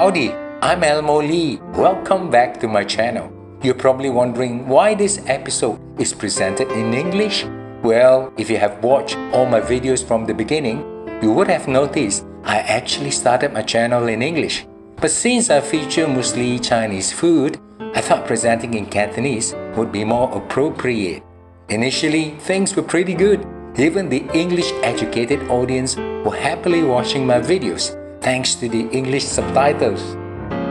Howdy, I'm Elmo Lee. Welcome back to my channel. You're probably wondering why this episode is presented in English. Well, if you have watched all my videos from the beginning, you would have noticed I actually started my channel in English. But since I feature mostly Chinese food, I thought presenting in Cantonese would be more appropriate. Initially, things were pretty good. Even the English educated audience were happily watching my videos thanks to the English subtitles.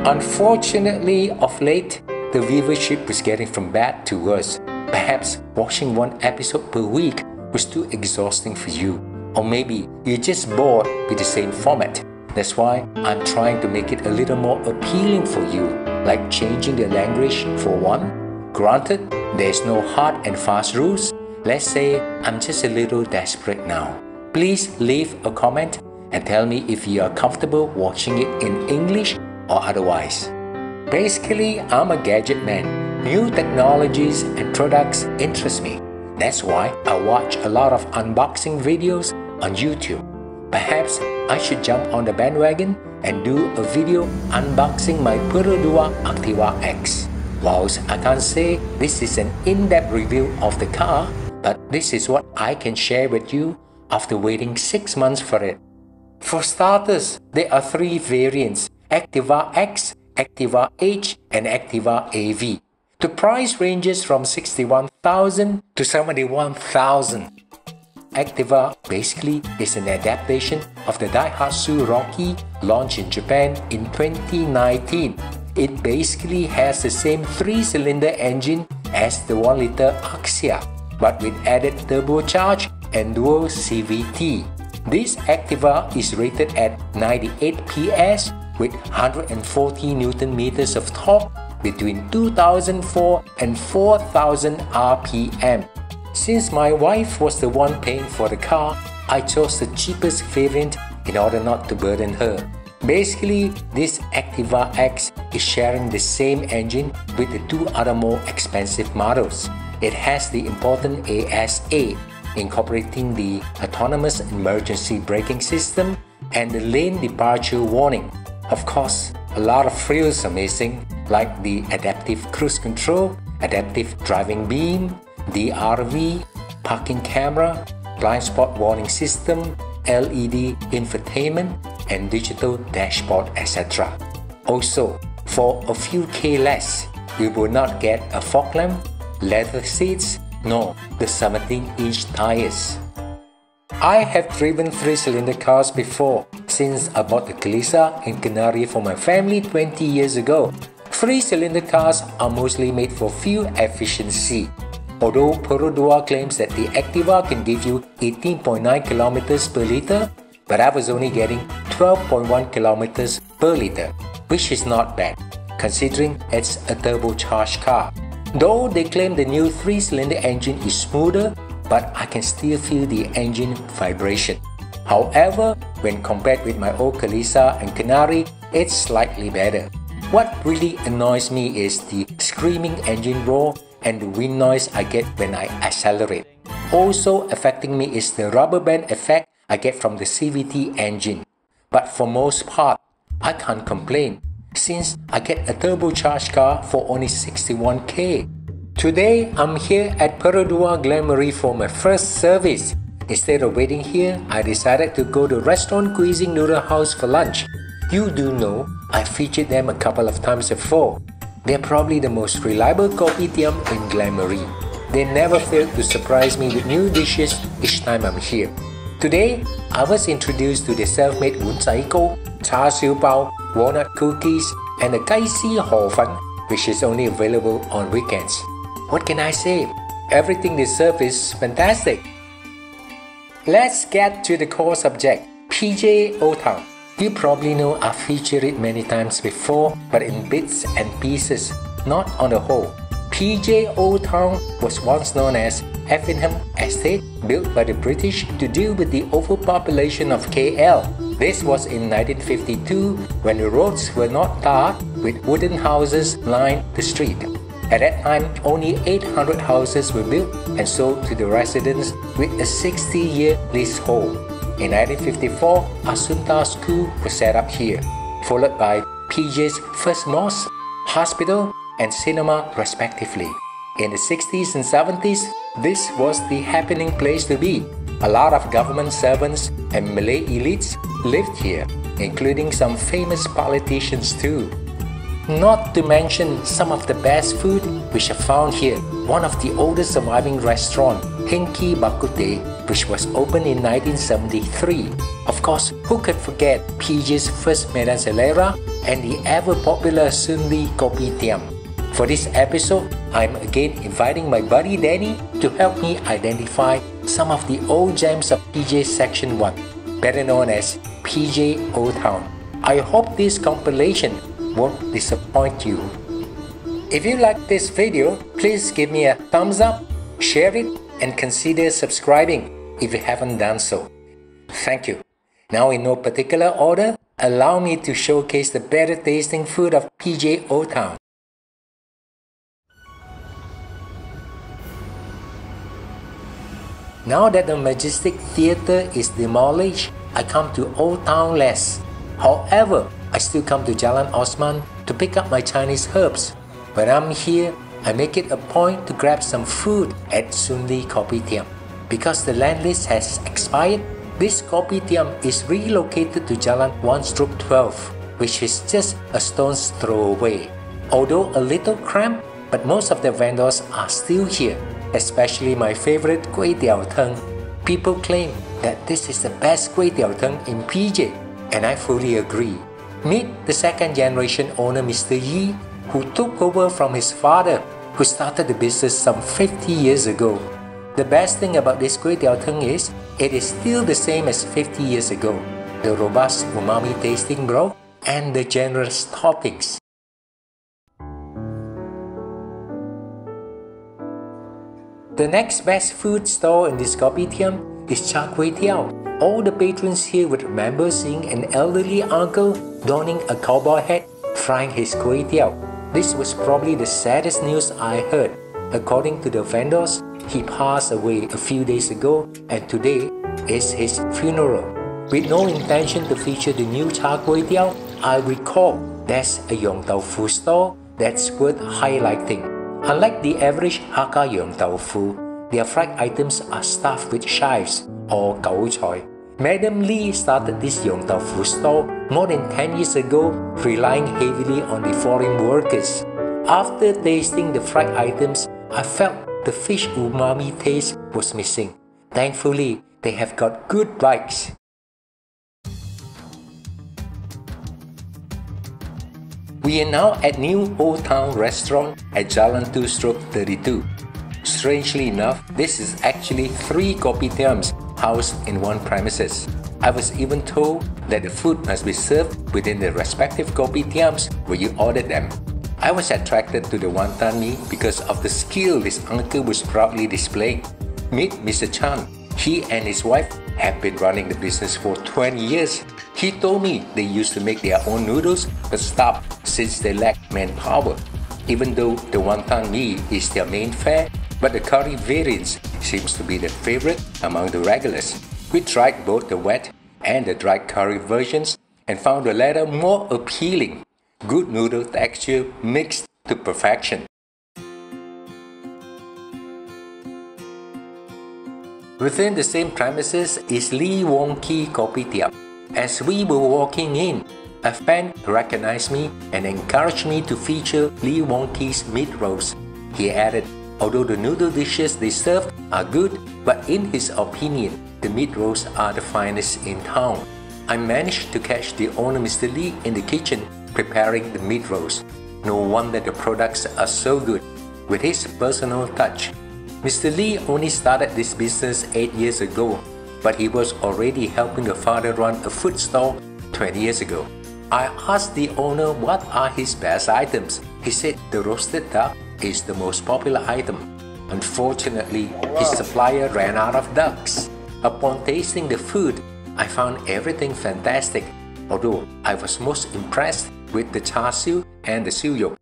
Unfortunately, of late, the viewership was getting from bad to worse. Perhaps watching one episode per week was too exhausting for you. Or maybe you're just bored with the same format. That's why I'm trying to make it a little more appealing for you, like changing the language for one. Granted, there's no hard and fast rules. Let's say I'm just a little desperate now. Please leave a comment and tell me if you are comfortable watching it in English or otherwise. Basically, I'm a gadget man. New technologies and products interest me. That's why I watch a lot of unboxing videos on YouTube. Perhaps I should jump on the bandwagon and do a video unboxing my Perodua Ativa X. Whilst I can't say this is an in-depth review of the car, but this is what I can share with you after waiting 6 months for it. For starters, there are three variants Ativa X, Ativa H, and Ativa AV. The price ranges from 61,000 to 71,000. Ativa basically is an adaptation of the Daihatsu Rocky launched in Japan in 2019. It basically has the same 3-cylinder engine as the 1-liter Axia, but with added turbocharged and dual CVT. This Ativa is rated at 98 PS with 140 Newton meters of torque between 2004 and 4000 RPM. Since my wife was the one paying for the car, I chose the cheapest variant in order not to burden her. Basically, this Ativa X is sharing the same engine with the two other more expensive models. It has the important ASA incorporating the autonomous emergency braking system and the lane departure warning. Of course, a lot of frills are missing, like the adaptive cruise control, adaptive driving beam, DRV, parking camera, blind spot warning system, LED infotainment, and digital dashboard, etc. Also, for a few K less, you will not get a fog lamp, leather seats, no, the 17-inch tires. I have driven three-cylinder cars before since I bought the Kelisa and Kenari for my family 20 years ago. Three-cylinder cars are mostly made for fuel efficiency. Although Perodua claims that the Ativa can give you 18.9 km per liter, but I was only getting 12.1 km per liter, which is not bad, considering it's a turbocharged car. Though they claim the new 3-cylinder engine is smoother, but I can still feel the engine vibration. However, when compared with my old Kelisa and Kenari, it's slightly better. What really annoys me is the screaming engine roar and the wind noise I get when I accelerate. Also affecting me is the rubber band effect I get from the CVT engine. But for most part, I can't complain since I get a turbocharged car for only 61k. Today, I'm here at Perodua Glenmarie for my first service. Instead of waiting here, I decided to go to Restaurant Cuisine Noodle House for lunch. You do know, I featured them a couple of times before. They're probably the most reliable kopitiam in Glenmarie. They never fail to surprise me with new dishes each time I'm here. Today, I was introduced to the self-made Wunzaiko, Char Siu Bao, walnut cookies, and a Kaisi Hor Fan, which is only available on weekends. What can I say? Everything they serve is fantastic. Let's get to the core subject, PJ Old Town. You probably know I've featured it many times before, but in bits and pieces, not on the whole. PJ Old Town was once known as Effingham Estate, built by the British to deal with the overpopulation of KL. This was in 1952 when the roads were not tarred with wooden houses lined the street. At that time, only 800 houses were built and sold to the residents with a 60-year leasehold. In 1954, Assunta School was set up here, followed by PJ's first mosque, hospital, and cinema respectively. In the 60s and 70s, this was the happening place to be. A lot of government servants and Malay elites lived here, including some famous politicians too. Not to mention some of the best food which are found here. One of the oldest surviving restaurant, Heng Kee Bakute, which was opened in 1973. Of course, who could forget PJ's first Medan Selera and the ever popular Sunli Kopitiam? For this episode, I'm again inviting my buddy Danny to help me identify some of the old gems of PJ Section 1, better known as PJ Old Town. I hope this compilation won't disappoint you. If you like this video, please give me a thumbs up, share it, and consider subscribing if you haven't done so. Thank you. Now in no particular order, allow me to showcase the better tasting food of PJ Old Town. Now that the Majestic Theatre is demolished, I come to Old Town less. However, I still come to Jalan Osman to pick up my Chinese herbs. When I'm here, I make it a point to grab some food at Sunli Kopitiam. Because the land lease has expired, this Kopitiam is relocated to Jalan 1 12, which is just a stone's throw away. Although a little cramped, but most of the vendors are still here, especially my favorite Kway Teow Theng. People claim that this is the best Kway Teow Theng in PJ, and I fully agree. Meet the second generation owner Mr. Yi, who took over from his father, who started the business some 50 years ago. The best thing about this Kway Teow Theng is, it is still the same as 50 years ago. The robust umami tasting broth and the generous toppings. The next best food store in this kopitiam is Char Kway Teow. All the patrons here would remember seeing an elderly uncle donning a cowboy hat frying his kway teow. This was probably the saddest news I heard. According to the vendors, he passed away a few days ago and today is his funeral. With no intention to feature the new char kway teow, I recall there's a Yong Tau Fu store that's worth highlighting. Unlike the average Hakka Yong Tau Fu, their fried items are stuffed with chives or gao choy. Madam Lee started this Yong Tau Fu store more than 10 years ago, relying heavily on the foreign workers. After tasting the fried items, I felt the fish umami taste was missing. Thankfully, they have got good bikes. We are now at New Old Town Restaurant at Jalan 2 Stroke 32. Strangely enough, this is actually three kopitiams housed in one premises. I was even told that the food must be served within the respective kopitiams where you ordered them. I was attracted to the wonton mee because of the skill this uncle was proudly displaying. Meet Mr. Chan. He and his wife have been running the business for 20 years. He told me they used to make their own noodles but stopped since they lacked manpower. Even though the wonton mee is their main fare, but the curry variants seems to be the favorite among the regulars. We tried both the wet and the dry curry versions and found the latter more appealing. Good noodle texture mixed to perfection. Within the same premises is Lee Wong Ki Kopitiam. As we were walking in, a fan recognized me and encouraged me to feature Lee Wong Ki's meat rolls. He added, Although the noodle dishes they serve are good, but in his opinion, the meat rolls are the finest in town. I managed to catch the owner Mr. Lee in the kitchen preparing the meat rolls. No wonder the products are so good. With his personal touch, Mr. Lee only started this business 8 years ago, but he was already helping the father run a food stall 20 years ago. I asked the owner what are his best items. He said the roasted duck is the most popular item. Unfortunately, his supplier ran out of ducks. Upon tasting the food, I found everything fantastic, although I was most impressed with the char siu and the siu yuk.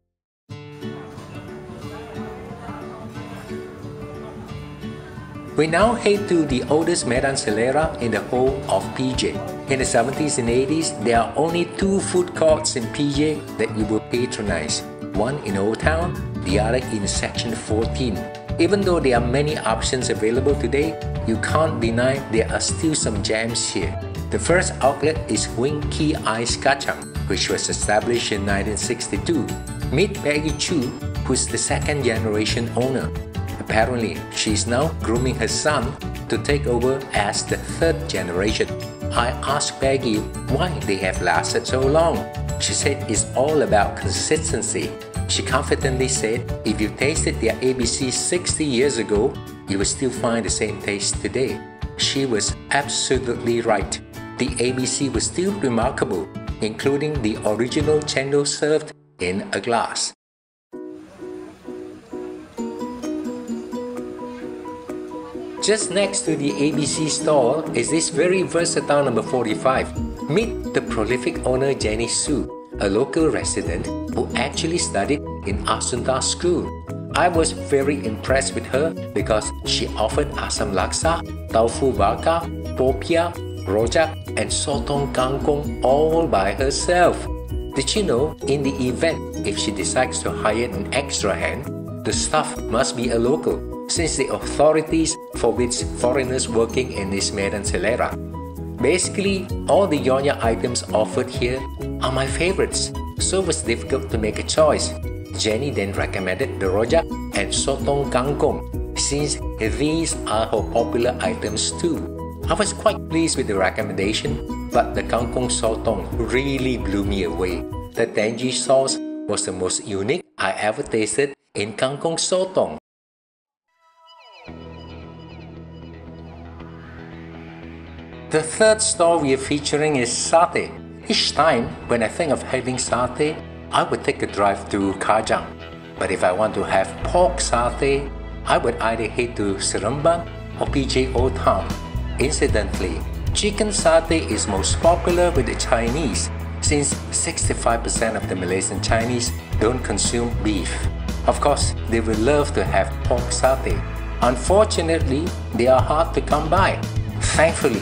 We now head to the oldest Medan Selera in the whole of PJ. In the 70s and 80s, there are only two food courts in PJ that you will patronize. One in Old Town, the other in Section 14. Even though there are many options available today, you can't deny there are still some gems here. The first outlet is Winky Ice Kacang, which was established in 1962. Meet Peggy Chu, who's the second generation owner. Apparently, she is now grooming her son to take over as the third generation. I asked Peggy why they have lasted so long. She said it's all about consistency she confidently said, if you tasted their ABC 60 years ago, you will still find the same taste today. She was absolutely right. The ABC was still remarkable, including the original chendol served in a glass. Just next to the ABC store is this very versatile number 45. Meet the prolific owner Jenny Su, a local resident who actually studied in Assunta School. I was very impressed with her because she offered asam laksa, tofu bakar, popiah, rojak, and sotong kangkong all by herself. Did you know, in the event if she decides to hire an extra hand, the staff must be a local, since the authorities forbids foreigners working in this Medan Selera. Basically, all the Nyonya items offered here are my favorites, so it was difficult to make a choice. Jenny then recommended the rojak and sotong kangkong since these are her popular items too. I was quite pleased with the recommendation, but the kangkong sotong really blew me away. The tangy sauce was the most unique I ever tasted in kangkong sotong. The third store we are featuring is satay. Each time when I think of having satay, I would take a drive to Kajang. But if I want to have pork satay, I would either head to Seremban or PJ Old Town. Incidentally, chicken satay is most popular with the Chinese since 65% of the Malaysian Chinese don't consume beef. Of course, they would love to have pork satay. Unfortunately, they are hard to come by. Thankfully,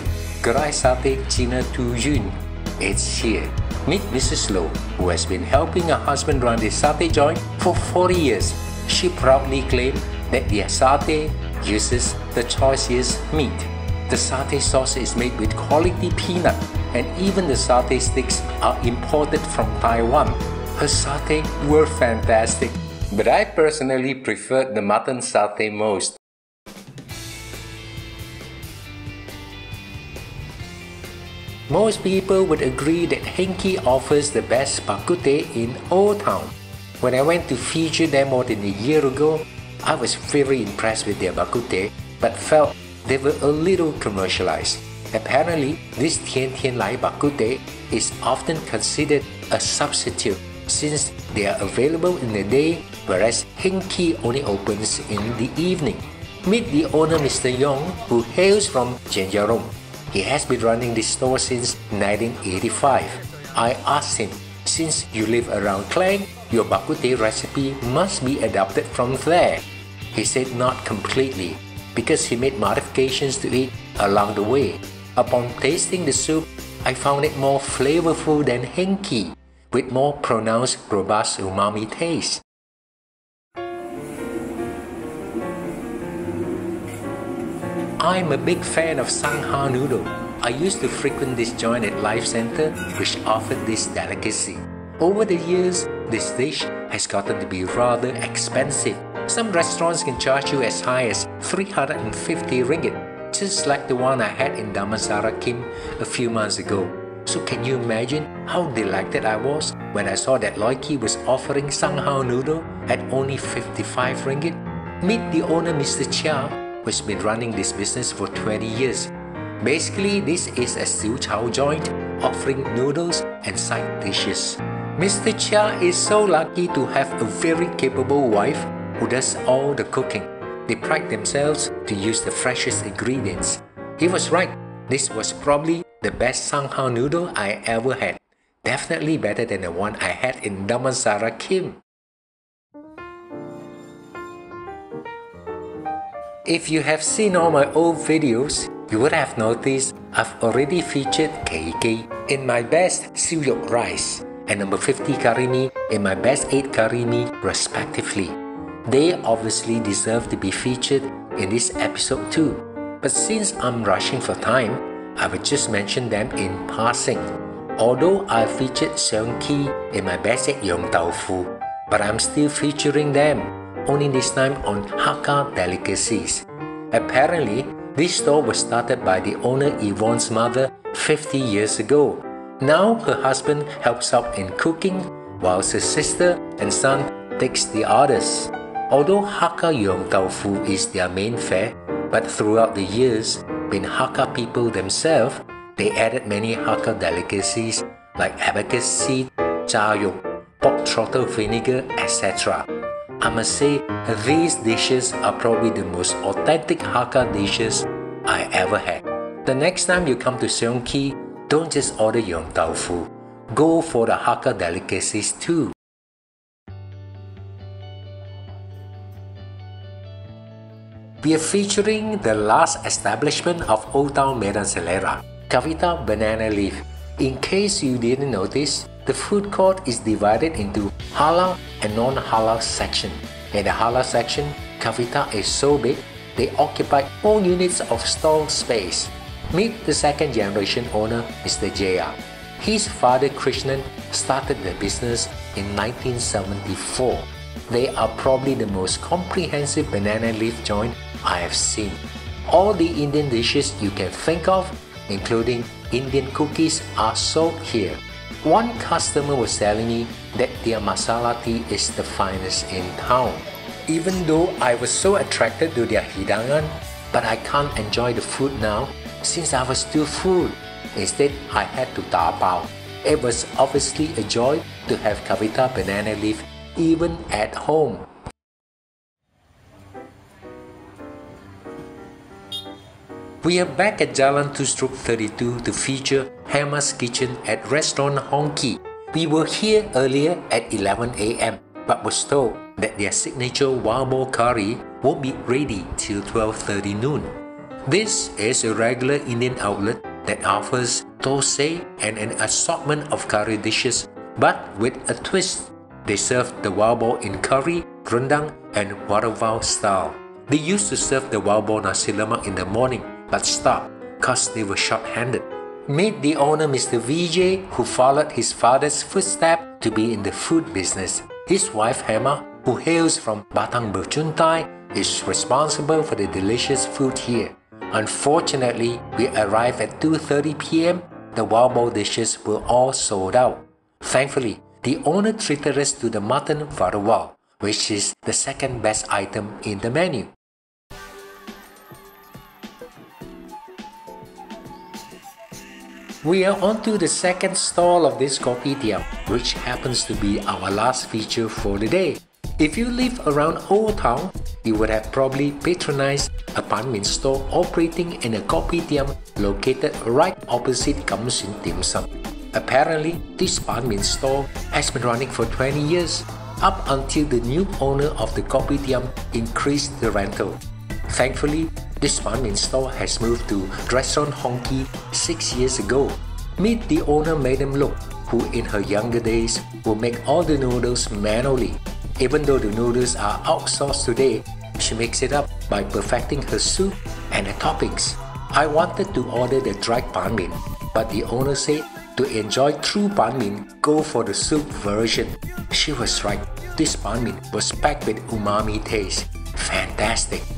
Cina Tu Yun. It's here. Meet Mrs. Low, who has been helping her husband run the satay joint for 40 years. She proudly claimed that their satay uses the choicest meat. The satay sauce is made with quality peanut, and even the satay sticks are imported from Taiwan. Her satay were fantastic, but I personally preferred the mutton satay most. Most people would agree that Heng Kee offers the best bak kut teh in Old Town. When I went to feature them more than a year ago, I was very impressed with their bak kut teh, but felt they were a little commercialized. Apparently, this Tian Tian Lai bak kut teh is often considered a substitute since they are available in the day, whereas Heng Kee only opens in the evening. Meet the owner Mr. Yong, who hails from Jenjarom. He has been running this store since 1985. I asked him, since you live around Klang, your bak kut teh recipe must be adapted from there. He said not completely, because he made modifications to it along the way. Upon tasting the soup, I found it more flavorful than Heng Kee, with more pronounced robust umami taste. I'm a big fan of Sangha noodle. I used to frequent this joint at Life Center, which offered this delicacy. Over the years, this dish has gotten to be rather expensive. Some restaurants can charge you as high as 350 ringgit, just like the one I had in Damansara Kim a few months ago. So can you imagine how delighted I was when I saw that Loy Kee was offering Sanghao noodle at only 55 ringgit? Meet the owner Mr. Chia who's been running this business for 20 years. Basically, this is a Siu Chow joint offering noodles and side dishes. Mr. Chia is so lucky to have a very capable wife who does all the cooking. They pride themselves to use the freshest ingredients. He was right, this was probably the best Sanghao noodle I ever had. Definitely better than the one I had in Damansara Kim. If you have seen all my old videos, you would have noticed I've already featured KK in my best siu yok rice and number 50 curry mee in my best 8 curry mee respectively. They obviously deserve to be featured in this episode too, but since I'm rushing for time, I will just mention them in passing. Although I featured Seong Ki in my best 8 Yong Tau Fu, but I'm still featuring them, only this time on Hakka delicacies. Apparently, this store was started by the owner Yvonne's mother 50 years ago. Now her husband helps out in cooking, whilst her sister and son takes the orders. Although Hakka Yong Tau Fu is their main fare, but throughout the years, being Hakka people themselves, they added many Hakka delicacies like abacus seed, chayok, pork trotter vinegar, etc. I must say, these dishes are probably the most authentic Hakka dishes I ever had. The next time you come to Seong Ki, don't just order Yong Tau Fu. Go for the Hakka delicacies too. We are featuring the last establishment of Old Town Medan Selera, Kavita Banana Leaf. In case you didn't notice, the food court is divided into halal and non-halal section. In the halal section, Kavita is so big, they occupy all units of stall space. Meet the second generation owner, Mr. Jaya. His father Krishnan started the business in 1974. They are probably the most comprehensive banana leaf joint I have seen. All the Indian dishes you can think of, including Indian cookies, are sold here. One customer was telling me that their masala tea is the finest in town. Even though I was so attracted to their hidangan, but I can't enjoy the food now since I was too full. Instead, I had to tapao. It was obviously a joy to have Kavita banana leaf even at home. We are back at Jalan 2 Stroke 32 to feature Hema's Kitchen at Restaurant Honky. We were here earlier at 11 a.m. but was told that their signature wild curry won't be ready till 12.30 noon. This is a regular Indian outlet that offers thosai and an assortment of curry dishes but with a twist. They serve the boar in curry, rendang and varuval style. They used to serve the boar nasi lemak in the morning but stopped cause they were short-handed. Meet the owner Mr. Vijay who followed his father's footsteps to be in the food business. His wife Hema, who hails from Batang Berjuntai, is responsible for the delicious food here. Unfortunately, we arrived at 2.30 pm, the wild boar dishes were all sold out. Thankfully, the owner treated us to the mutton varuval, which is the second best item in the menu. We are on to the second stall of this kopitiam, which happens to be our last feature for the day. If you live around Old Town, you would have probably patronized a pan min store operating in a kopitiam located right opposite Kam Sin Dim Sum. Apparently, this pan min store has been running for 20 years, up until the new owner of the kopitiam increased the rental. Thankfully, this Min store has moved to Restaurant Honky six years ago. Meet the owner Madam Look, who in her younger days would make all the noodles manually. Even though the noodles are outsourced today, she makes it up by perfecting her soup and the toppings. I wanted to order the dried pan min, but the owner said to enjoy true pan min, go for the soup version. She was right. This pan min was packed with umami taste. Fantastic.